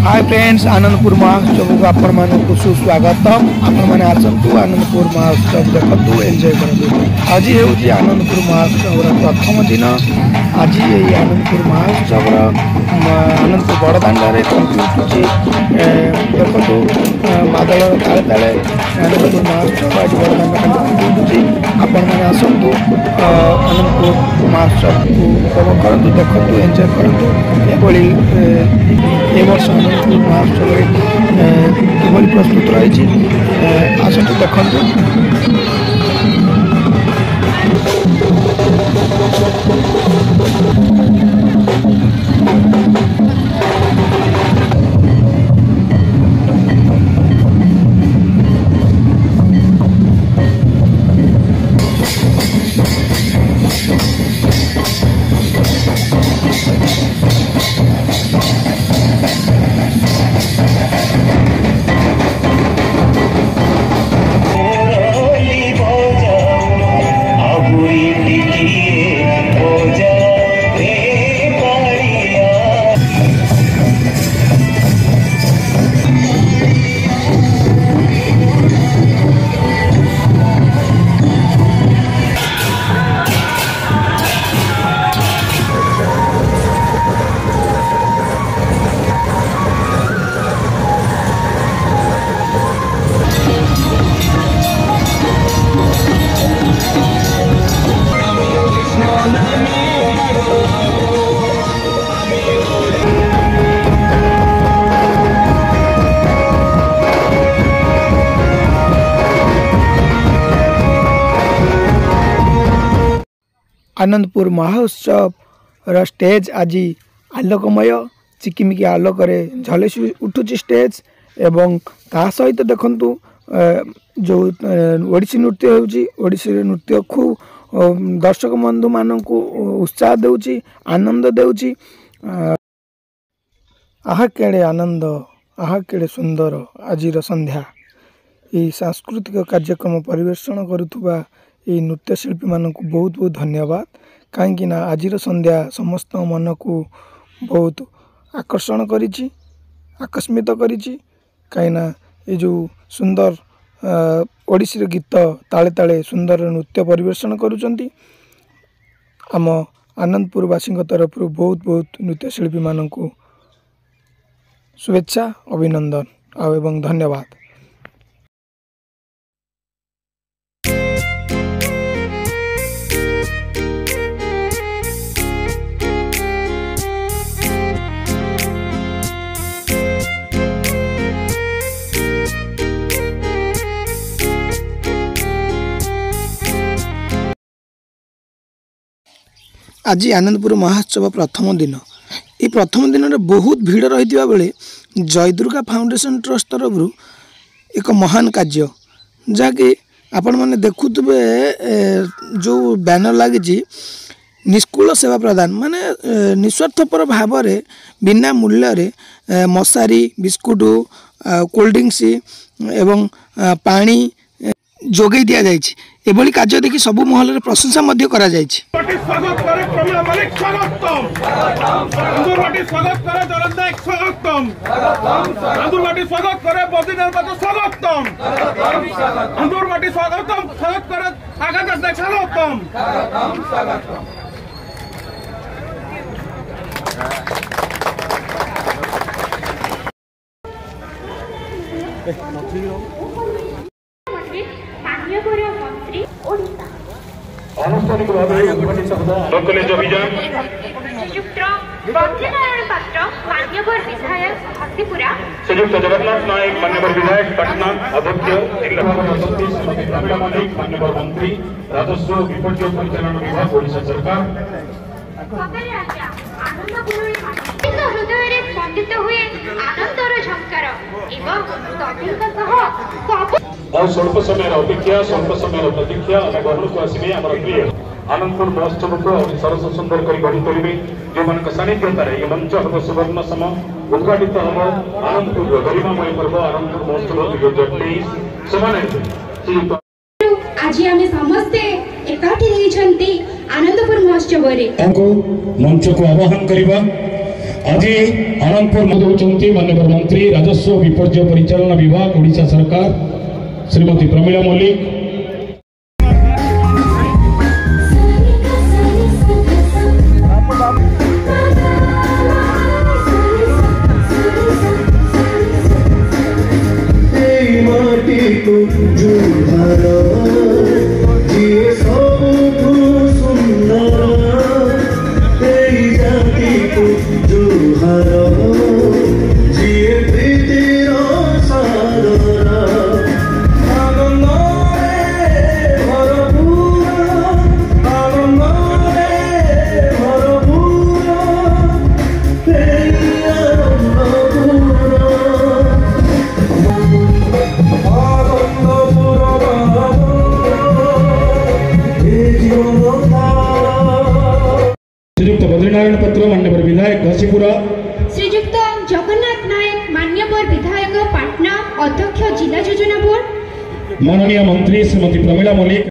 Hi friends Anandpur महोत्सव आपने सुस्वागत स्वागत आपने आसतु आनंदपुर महोत्सव देखु एंजय कर आज हूँ आनंदपुर महोत्सव प्रथम दिन आज यही आनंदपुर महोत्सव आनंदपुर बड़दाण्डे कंप्यूटी देखु बादल ताले ताले आनंदपुर महोत्सव आज बड़दाण्ड कंप्यूटी आपने आसतु आनंदपुर महोत्सव को उपभोग करूँ देखु एंजय करूँ ये वर्ष ମହୋତ୍ସବରେ କିଭଳି ପ୍ରସ୍ତୁତ ରହିଛି ଆସନ୍ତୁ ଦେଖନ୍ତୁ ଆନନ୍ଦପୁର ମହୋତ୍ସବର ଷ୍ଟେଜ୍ ଆଜି ଆଲୋକମୟ। ଚିକିମିକି ଆଲୋକରେ ଝଲସି ଉଠୁଛି ଷ୍ଟେଜ୍ ଏବଂ ତା ସହିତ ଦେଖନ୍ତୁ ଯେଉଁ ଓଡ଼ିଶୀ ନୃତ୍ୟ ହେଉଛି ଓଡ଼ିଶୀ ନୃତ୍ୟ ଖୁବ୍ ଅ, ଦର୍ଶକ ବନ୍ଧୁମାନଙ୍କୁ ଉତ୍ସାହ ଦେଉଛି ଆନନ୍ଦ ଦେଉଛି। ଆହା କେଡ଼େ ଆନନ୍ଦ ଆହା କେଡ଼େ ସୁନ୍ଦର ଆଜିର ସନ୍ଧ୍ୟା। ଏହି ସାଂସ୍କୃତିକ କାର୍ଯ୍ୟକ୍ରମ ପରିବେଷଣ କରୁଥିବା ଏହି ନୃତ୍ୟଶିଳ୍ପୀମାନଙ୍କୁ ବହୁତ ବହୁତ ଧନ୍ୟବାଦ। କାହିଁକି ନା ଆଜିର ସନ୍ଧ୍ୟା ସମସ୍ତଙ୍କ ମନକୁ ବହୁତ ଆକର୍ଷଣ କରିଛି ଆକସ୍ମିତ କରିଛି। କାହିଁକିନା ଏ ଯେଉଁ ସୁନ୍ଦର ଓଡ଼ିଶୀର ଗୀତ ତାଳେ ତାଳେ ସୁନ୍ଦର ନୃତ୍ୟ ପରିବେଷଣ କରୁଛନ୍ତି। ଆମ ଆନନ୍ଦପୁରବାସୀଙ୍କ ତରଫରୁ ବହୁତ ବହୁତ ନୃତ୍ୟଶିଳ୍ପୀମାନଙ୍କୁ ଶୁଭେଚ୍ଛା ଅଭିନନ୍ଦନ ଆଉ ଏବଂ ଧନ୍ୟବାଦ। ଆଜି ଆନନ୍ଦପୁର ମହୋତ୍ସବ ପ୍ରଥମ ଦିନ। ଏ ପ୍ରଥମ ଦିନରେ ବହୁତ ଭିଡ଼ ରହିଥିବା ବେଳେ ଜୟଦୁର୍ଗା ଫାଉଣ୍ଡେସନ୍ ଟ୍ରଷ୍ଟ ତରଫରୁ ଏକ ମହାନ କାର୍ଯ୍ୟ। ଯାହାକି ଆପଣମାନେ ଦେଖୁଥିବେ ଯେଉଁ ବ୍ୟାନର ଲାଗିଛି ନିଷ୍କୂଳ ସେବା ପ୍ରଦାନ। ମାନେ ନିଃସ୍ୱାର୍ଥପର ଭାବରେ ବିନା ମୂଲ୍ୟରେ ମଶାରୀ ବିସ୍କୁଟ କୋଲ୍ଡ ଡ୍ରିଙ୍କସ୍ ଏବଂ ପାଣି ଯୋଗାଇ ଦିଆଯାଇଛି ଏଭଳି କାର୍ଯ୍ୟ ଦେଖି ସବୁ ମହଲରେ ପ୍ରଶଂସା ମଧ୍ୟ କରାଯାଇଛି Hey, not too long. আনুষ্ঠানিকভাবে উদ্বোধন দখলের অভিযান শ্রীযুক্ত বন্ধনারায়ণ পাত্র মান্যবর বিধায়ক হসিপুরা শ্রীযুক্ত জগন্নাথ নায়ক মান্যবর বিধায়ক পাটনা অধ্যক্ষ জিলা মান্যবর মন্ত্রী রাজস্ব বিপর্যয় পরিচালনা বিভাগ ওড়িশা সরকার ଆନନ୍ଦ ଗୁରୁରେ ମାନିକ ହୃଦୟରେ ସ୍ପନ୍ଦିତ ହୁଏ ଆନନ୍ଦର ଝଙ୍କାର ଏବଂ ତଦ୍ଧିକ ସହ ସବୁ ଆଉ ସ୍ୱଳ୍ପ ସମୟର ଅପେକ୍ଷା ସ୍ୱଳ୍ପ ସମୟର ପ୍ରତୀକ୍ଷା ଆମେ ଗହଣକୁ ଆସିବେ ଆମର ପ୍ରିୟ ଆନନ୍ଦପୁର ମହୋତ୍ସବକୁ ଆହୁରି ସରସ ସୁନ୍ଦର କରି ଗଢ଼ି ତୋଳିବେ ଯେଉଁମାନଙ୍କ ସାନ୍ନିଧ୍ୟତାରେ ଏହି ମଞ୍ଚ ହେବ ସୁବର୍ଣ୍ଣ ସମ ଉଦ୍ଘାଟିତ ହେବ ଆନନ୍ଦପୁରର ଗରିମାମୟ ପର୍ବ ଆନନ୍ଦପୁର ମହୋତ୍ସବ ଦୁଇ ହଜାର ତେଇଶ ସେମାନେ ହେବେ ଶ୍ରୀଯୁକ୍ତ ଆଜି ଆମେ ସମସ୍ତେ ଏକାଠି ହେଇଛନ୍ତି ଆନନ୍ଦପୁର ମହୋତ୍ସବରେ ତାଙ୍କୁ ମଞ୍ଚକୁ ଆବାହନ କରିବା ଆଜି ଆନନ୍ଦପୁର ଦେଉଛନ୍ତି ମାନ୍ୟବର ମନ୍ତ୍ରୀ ରାଜସ୍ୱ ଓ ବିପର୍ଯ୍ୟୟ ପରିଚାଳନା ବିଭାଗ ଓଡ଼ିଶା ସରକାର ଶ୍ରୀମତୀ ପ୍ରମିଳା ମଲ୍ଲିକ শ্রীযুক্ত বদ্রীনারায়ণ পত্র মান্যবর বিধায়ক ঘসিপুরা শ্রীযুক্ত জগন্নাথ নায়ক মান্যবর বিধায়ক পাটনা অধ্যক্ষ জেলা যোজনা বোর্ড মাননীয় মন্ত্রী শ্রীমতী প্রমীলা মল্লিক